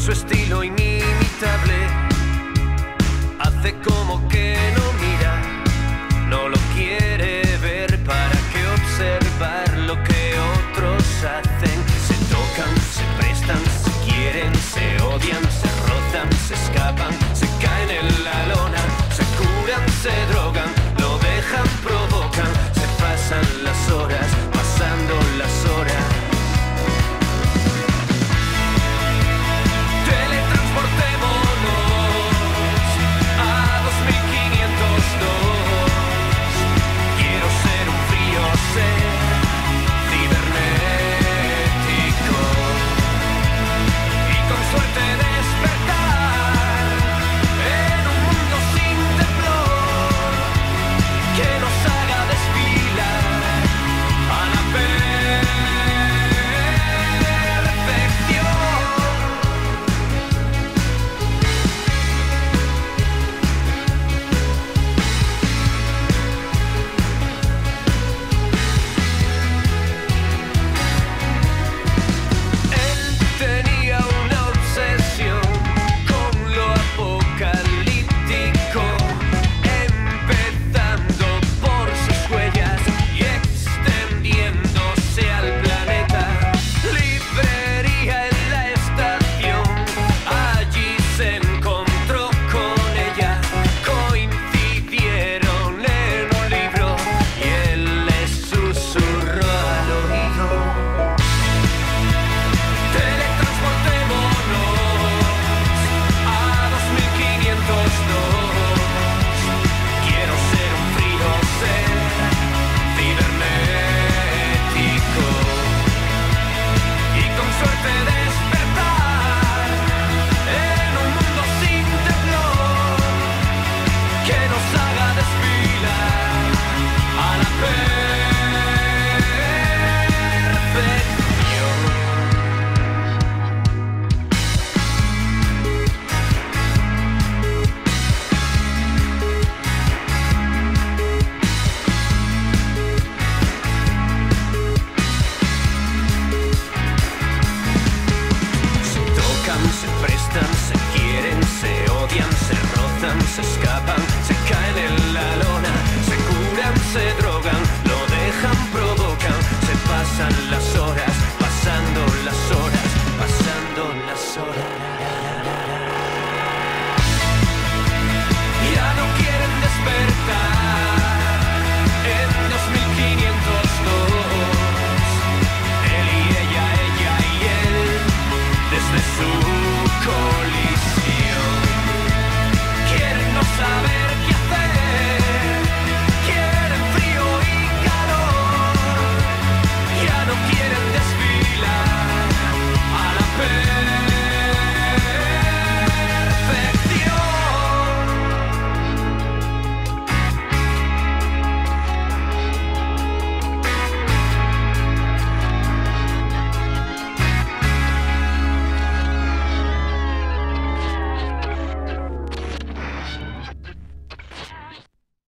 su estilo inimitable hace como que no mira, no lo quiere. despair.